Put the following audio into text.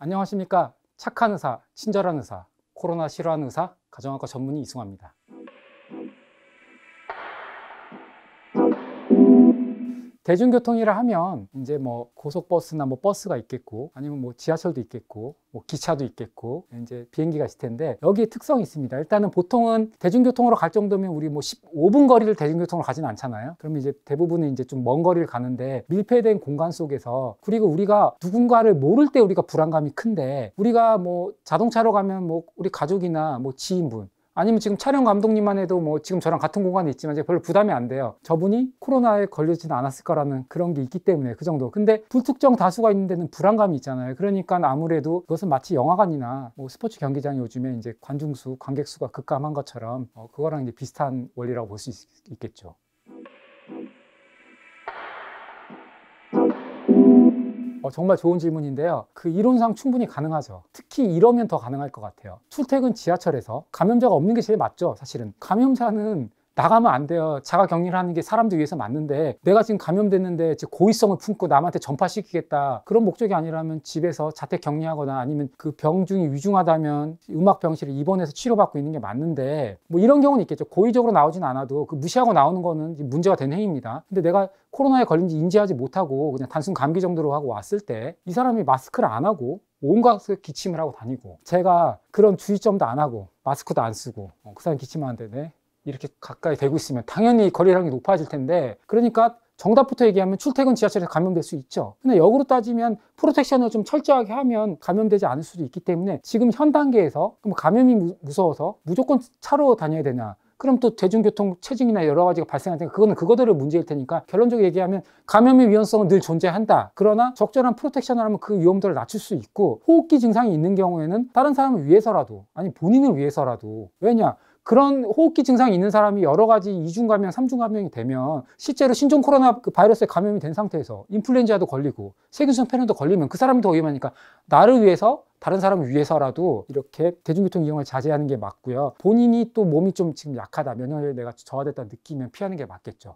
안녕하십니까 착한 의사, 친절한 의사, 코로나 싫어하는 의사, 가정학과 전문의 이승화입니다. 대중교통이라 하면 이제 뭐 고속버스나 뭐 버스가 있겠고 아니면 뭐 지하철도 있겠고 뭐 기차도 있겠고 이제 비행기가 있을 텐데 여기에 특성이 있습니다. 일단은 보통은 대중교통으로 갈 정도면 우리 뭐 15분 거리를 대중교통으로 가지는 않잖아요. 그러면 이제 대부분은 이제 좀 먼 거리를 가는데 밀폐된 공간 속에서 그리고 우리가 누군가를 모를 때 우리가 불안감이 큰데 우리가 뭐 자동차로 가면 뭐 우리 가족이나 뭐 지인분 아니면 지금 촬영 감독님만 해도 뭐 지금 저랑 같은 공간에 있지만 이제 별로 부담이 안 돼요. 저분이 코로나에 걸리지는 않았을 거라는 그런 게 있기 때문에 그 정도. 근데 불특정 다수가 있는 데는 불안감이 있잖아요. 그러니까 아무래도 그것은 마치 영화관이나 뭐 스포츠 경기장이 요즘에 이제 관중수, 관객수가 급감한 것처럼 어, 그거랑 이제 비슷한 원리라고 볼 수 있겠죠. 어, 정말 좋은 질문인데요. 그 이론상 충분히 가능하죠. 특히 이러면 더 가능할 것 같아요. 출퇴근 지하철에서 감염자가 없는 게 제일 맞죠, 사실은. 감염자는 나가면 안 돼요. 자가 격리를 하는 게 사람들 위해서 맞는데 내가 지금 감염됐는데 고의성을 품고 남한테 전파시키겠다. 그런 목적이 아니라면 집에서 자택 격리하거나 아니면 그 병중이 위중하다면 음악 병실에 입원해서 치료받고 있는 게 맞는데 뭐 이런 경우는 있겠죠. 고의적으로 나오진 않아도 그 무시하고 나오는 거는 문제가 되는 행위입니다. 근데 내가 코로나에 걸린지 인지하지 못하고 그냥 단순 감기 정도로 하고 왔을 때 이 사람이 마스크를 안 하고 온갖 기침을 하고 다니고 제가 그런 주의점도 안 하고 마스크도 안 쓰고 어, 그 사람 기침하는데 네? 이렇게 가까이 대고 있으면 당연히 거리량이 높아질 텐데 그러니까 정답부터 얘기하면 출퇴근 지하철에서 감염될 수 있죠. 근데 역으로 따지면 프로텍션을 좀 철저하게 하면 감염되지 않을 수도 있기 때문에 지금 현 단계에서 감염이 무서워서 무조건 차로 다녀야 되냐? 그럼 또 대중교통 체증이나 여러 가지가 발생할 테니까 그거는 그거대로 문제일 테니까 결론적으로 얘기하면 감염의 위험성은 늘 존재한다. 그러나 적절한 프로텍션을 하면 그 위험도를 낮출 수 있고 호흡기 증상이 있는 경우에는 다른 사람을 위해서라도 아니 본인을 위해서라도 왜냐 그런 호흡기 증상이 있는 사람이 여러 가지 이중 감염, 삼중 감염이 되면 실제로 신종 코로나 그 바이러스에 감염이 된 상태에서 인플루엔자도 걸리고 세균성 폐렴도 걸리면 그 사람이 더 위험하니까 나를 위해서 다른 사람을 위해서라도 이렇게 대중교통 이용을 자제하는 게 맞고요. 본인이 또 몸이 좀 지금 약하다, 면역력이 내가 저하됐다 느끼면 피하는 게 맞겠죠.